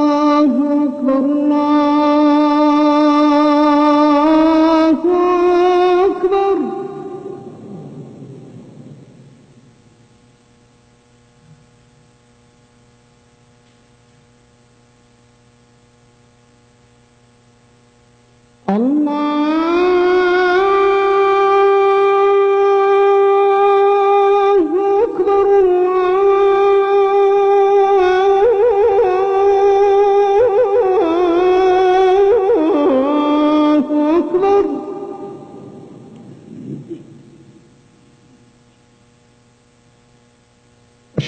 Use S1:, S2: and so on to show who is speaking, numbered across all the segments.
S1: الله أكبر الله أكبر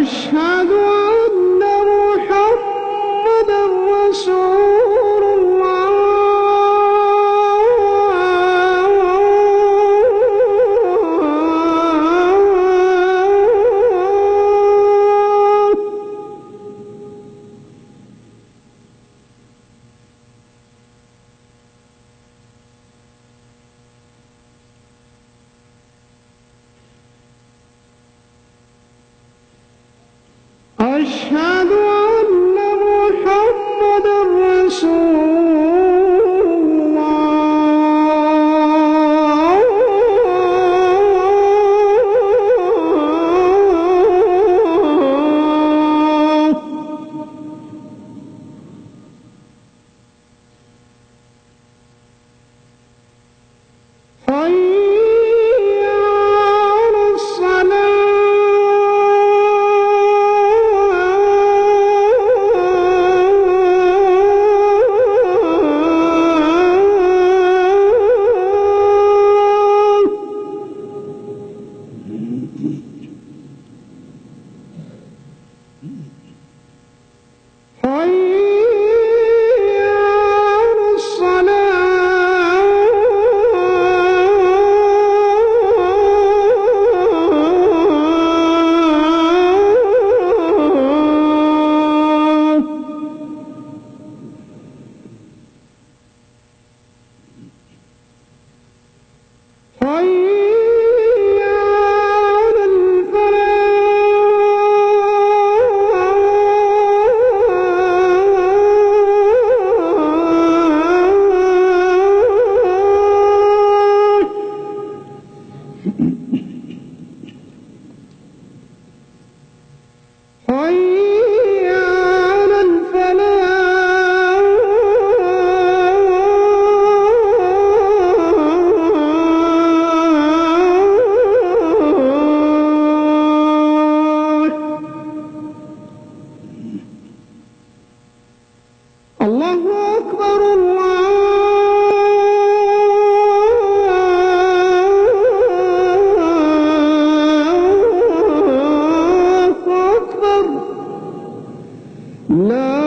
S1: أشهد أن أشهد أن محمدا رسول الله. حي Oi! أكبر. لا